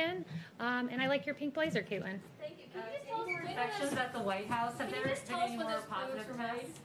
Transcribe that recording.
again. Um, and I like your pink blazer, Kaitlan. Thank you. Can Uh, you just tell us more infections at the White House? Have there been any more positive tests?